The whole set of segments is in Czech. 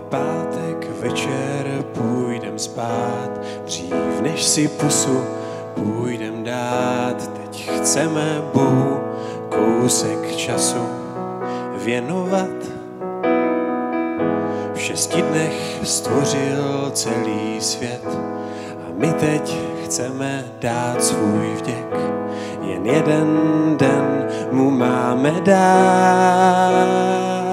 pátek večer půjdem spát, dřív než si pusu půjdem dát. Teď chceme Bohu kousek času věnovat. V šesti dnech stvořil celý svět a my teď chceme dát svůj vděk. Jen jeden den mu máme dát.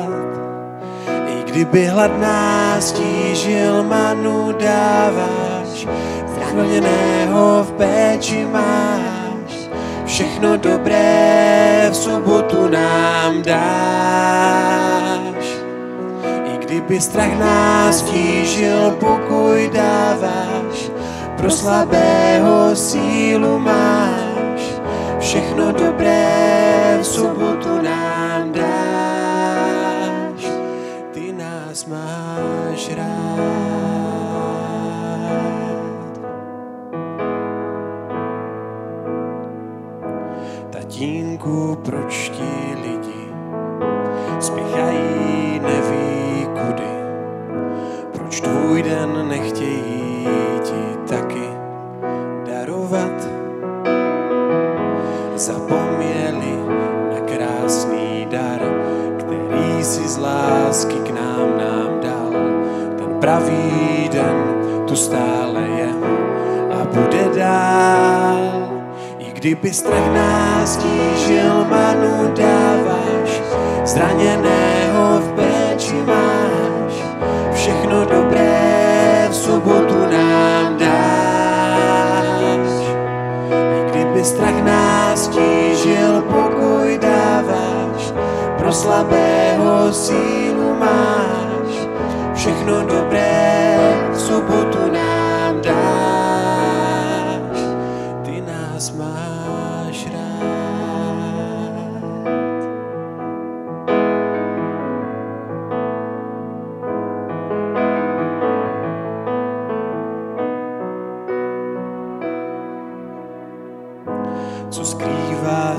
Kdyby hlad nás stížil, manu dáváš, zraněného v péči máš. Všechno dobré v sobotu nám dáš. I kdyby strach nás tížil, pokoj dáváš, pro slabého sílu máš. Všechno dobré máš rád. Tatínku, proč ti lidi spěchají, neví kudy? Proč tvůj den nechtějí ti taky darovat? Zapomněli na krásný dar, který si z lásky k nám pravý den tu stále je a bude dál. I kdyby strach nás tížil, manu dáváš, zraněného v péči máš. Všechno dobré v sobotu nám dáš. I kdyby strach nás tížil, pokoj dáváš, pro slabého sílu máš.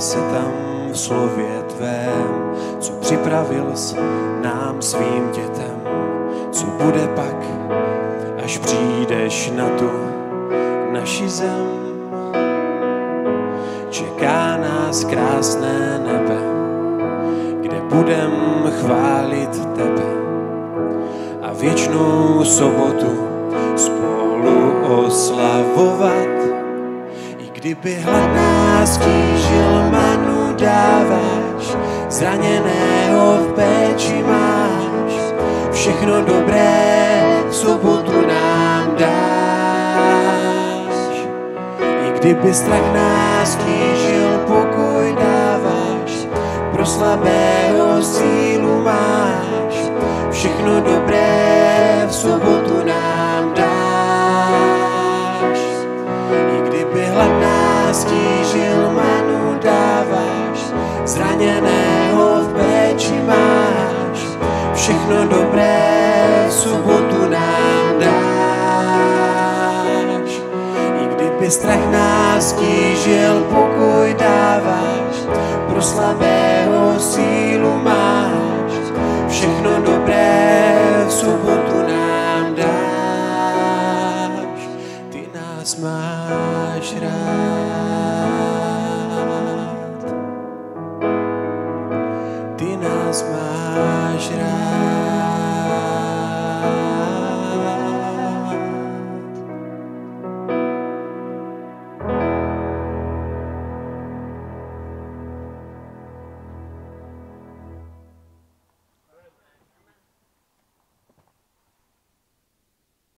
Se tam v slově tvém, co připravil jsi nám svým dětem, co bude pak, až přijdeš na tu naši zem. Čeká nás krásné nebe, kde budem chválit tebe a věčnou sobotu spolu kdyby hlad nás tížil, manu dáváš, zraněného v péči máš. Všechno dobré v sobotu nám dáš. I kdyby strach nás tížil, pokoj dáváš, pro slabého Všechno dobré v sobotu nám dáš. I kdyby strach nás tížil, pokoj dáváš, pro slabého sílu máš. Všechno dobré v sobotu nám dáš, ty nás máš rád. Ty nás máš rád.